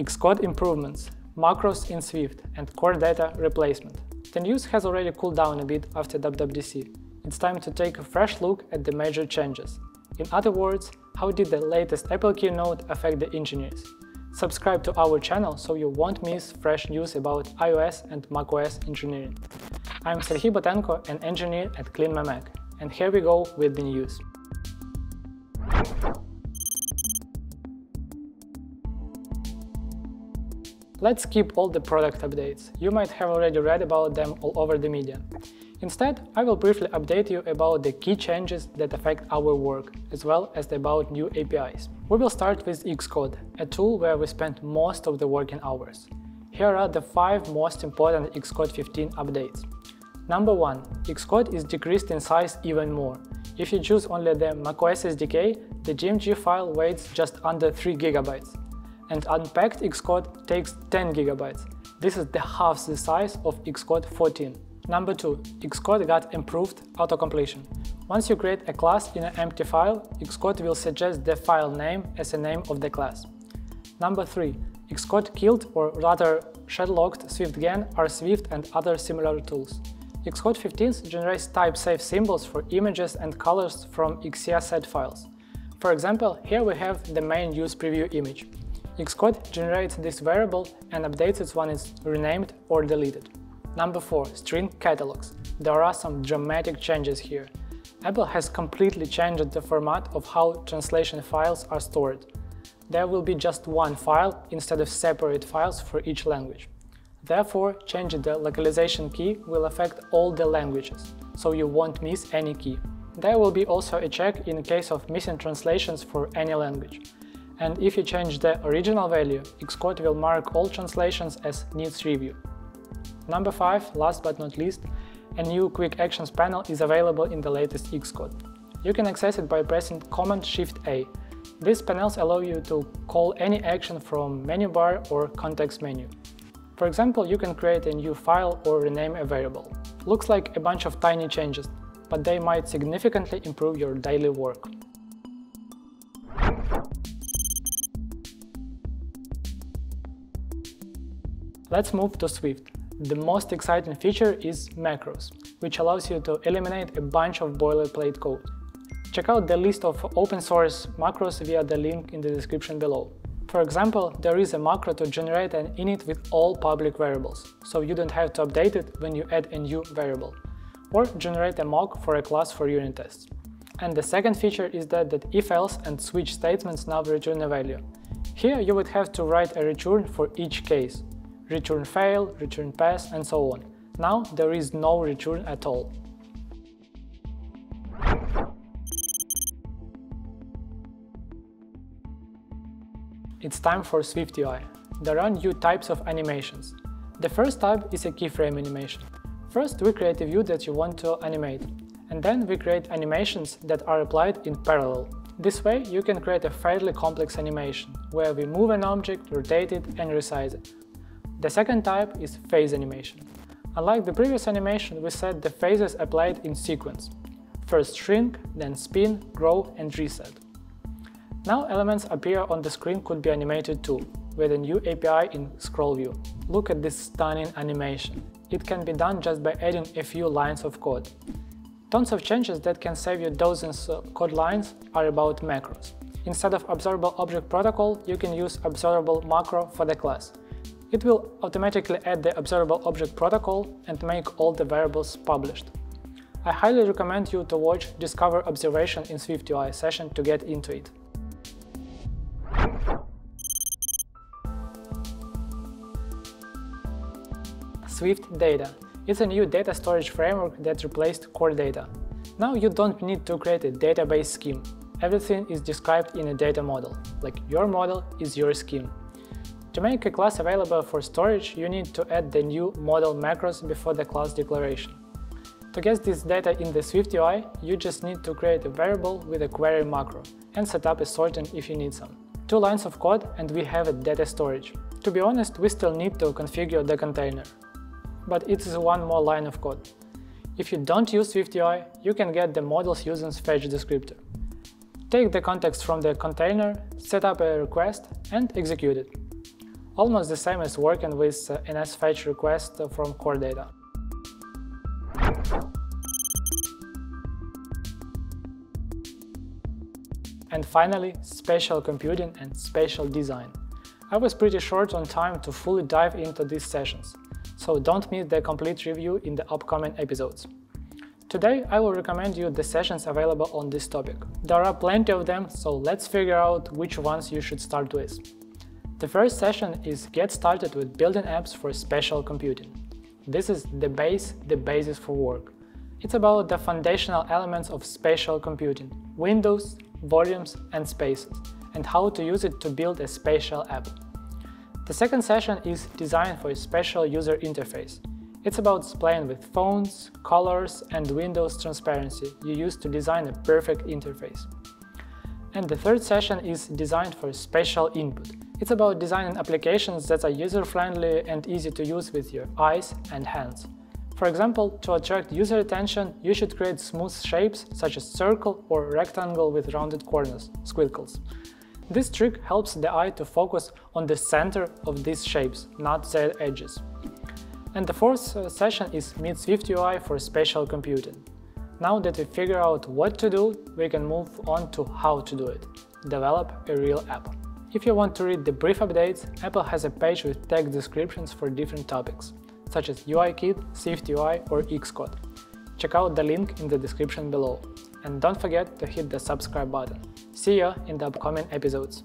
Xcode improvements, macros in Swift, and core data replacement. The news has already cooled down a bit after WWDC. It's time to take a fresh look at the major changes. In other words, how did the latest Apple keynote affect the engineers? Subscribe to our channel so you won't miss fresh news about iOS and macOS engineering. I'm Serhii Butenko, an engineer at CleanMyMac, and here we go with the news. Let's skip all the product updates, you might have already read about them all over the media. Instead, I will briefly update you about the key changes that affect our work, as well as about new APIs. We will start with Xcode, a tool where we spend most of the working hours. Here are the 5 most important Xcode 15 updates. Number 1. Xcode is decreased in size even more. If you choose only the macOS SDK, the DMG file weighs just under 3 GB and unpacked Xcode takes 10 GB. This is the half the size of Xcode 14. Number 2. Xcode got improved auto-completion. Once you create a class in an empty file, Xcode will suggest the file name as a name of the class. Number 3. Xcode killed or rather Sherlocked SwiftGen, RSwift and other similar tools. Xcode 15 generates type-safe symbols for images and colors from xcassets files. For example, here we have the main use preview image. Xcode generates this variable and updates it when it's renamed or deleted. Number 4. String catalogs. There are some dramatic changes here. Apple has completely changed the format of how translation files are stored. There will be just one file instead of separate files for each language. Therefore, changing the localization key will affect all the languages, so you won't miss any key. There will be also a check in case of missing translations for any language. And if you change the original value, Xcode will mark all translations as needs review. Number 5, last but not least, a new Quick Actions panel is available in the latest Xcode. You can access it by pressing Command-Shift-A. These panels allow you to call any action from menu bar or context menu. For example, you can create a new file or rename a variable. Looks like a bunch of tiny changes, but they might significantly improve your daily work. Let's move to Swift. The most exciting feature is macros, which allows you to eliminate a bunch of boilerplate code. Check out the list of open source macros via the link in the description below. For example, there is a macro to generate an init with all public variables, so you don't have to update it when you add a new variable. Or generate a mock for a class for unit tests. And the second feature is that, that if-else and switch statements now return a value. Here you would have to write a return for each case, return fail, return pass, and so on. Now there is no return at all. It's time for SwiftUI. There are new types of animations. The first type is a keyframe animation. First, we create a view that you want to animate, and then we create animations that are applied in parallel. This way, you can create a fairly complex animation, where we move an object, rotate it, and resize it. The second type is phase animation. Unlike the previous animation, we set the phases applied in sequence. First shrink, then spin, grow and reset. Now elements appear on the screen could be animated too, with a new API in scroll view. Look at this stunning animation. It can be done just by adding a few lines of code. Tons of changes that can save you dozens of code lines are about macros. Instead of observable object protocol, you can use observable macro for the class. It will automatically add the observable object protocol and make all the variables published. I highly recommend you to watch Discover Observation in SwiftUI session to get into it. Swift Data. It's a new data storage framework that replaced Core Data. Now you don't need to create a database scheme. Everything is described in a data model, like your model is your scheme. To make a class available for storage, you need to add the new model macros before the class declaration. To get this data in the SwiftUI, you just need to create a variable with a query macro and set up a sorting if you need some. Two lines of code and we have a data storage. To be honest, we still need to configure the container. But it is one more line of code. If you don't use SwiftUI, you can get the model's using fetch descriptor. Take the context from the container, set up a request and execute it. Almost the same as working with uh, fetch request from core data. And finally, spatial computing and spatial design. I was pretty short on time to fully dive into these sessions, so don't miss the complete review in the upcoming episodes. Today I will recommend you the sessions available on this topic. There are plenty of them, so let's figure out which ones you should start with. The first session is Get Started with Building Apps for Spatial Computing. This is the base, the basis for work. It's about the foundational elements of spatial computing, windows, volumes and spaces, and how to use it to build a spatial app. The second session is Design for a spatial User Interface. It's about playing with fonts, colors and Windows transparency you use to design a perfect interface. And the third session is designed for spatial input. It's about designing applications that are user-friendly and easy to use with your eyes and hands. For example, to attract user attention, you should create smooth shapes such as circle or rectangle with rounded corners, squiggles. This trick helps the eye to focus on the center of these shapes, not their edges. And the fourth uh, session is Meet SwiftUI for spatial computing. Now that we figure out what to do, we can move on to how to do it. Develop a real app. If you want to read the brief updates, Apple has a page with text descriptions for different topics, such as UIKit, SwiftUI or Xcode. Check out the link in the description below. And don't forget to hit the subscribe button. See ya in the upcoming episodes.